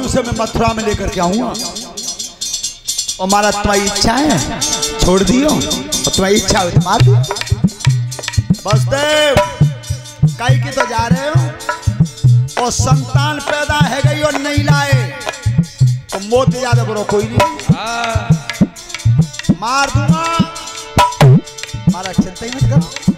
उसे मैं मथुरा में लेकर के आऊँगा। और मारा तुम्हारी इच्छा है? छोड़ दियो। और तुम्हारी इच्छा हो तो मार बस देव कई की तो जा रहे हो। और संतान पैदा है गई और नहीं लाए तो मोत ज़्यादा बड़ो कोई नहीं। मार दूँगा। मारा चिंता ही मत करो।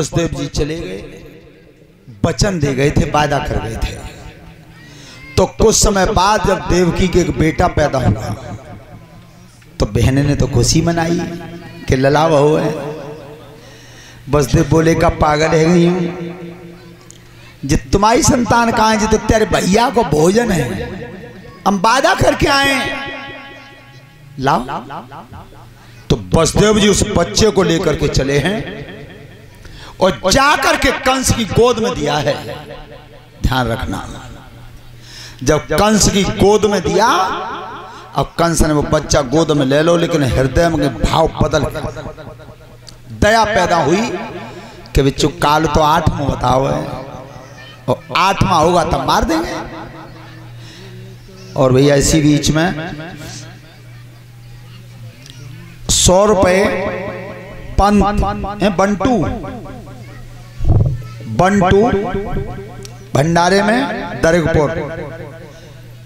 बसदेव जी चले गए। वचन दे गए थे, वादा कर गए थे। तो कुछ समय बाद जब देवकी के एक बेटा पैदा हुआ तो बहने ने तो खुशी मनाई कि लला बहू है। बसदेव बोले का पागल है गई हूँ? जी तुम्हारी संतान कहाँ है? जी तो तेरे भैया को भोजन है। हम वादा करके आए लाओ। तो बसदेव जी उस बच्चे को लेकर के चले हैं। और जाकर के कंस की गोद में दिया है। ध्यान रखना। जब कंस की गोद में दिया अब कंस ने वो बच्चा गोद में ले लो लेकिन हृदय में भाव बदल गया। दया पैदा हुई कि बिच्चू काल तो आठ में बताओ है। और आठवां होगा तब मार देंगे। और भैया इसी बीच में सौ रुपए पंत हैं, बंटू बंटू भंडारे में दरगपुर।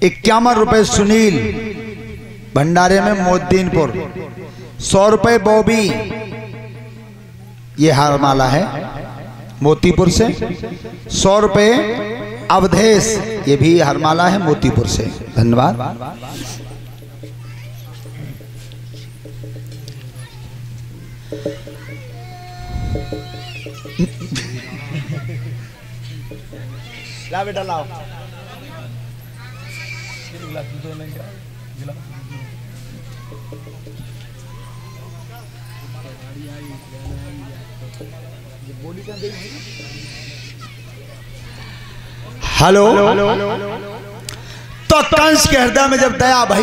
इक्यावन रुपए सुनील, भंडारे में मोदीनपुर। सौ रुपए बॉबी, ये हारमाला है मोतीपुर से। सौ रुपए अवधेश, ये भी हरमाला है मोतीपुर से। धन्यवाद। ला बेटा लाओ। हेलो? तो कंस के हृदय में जब दया भई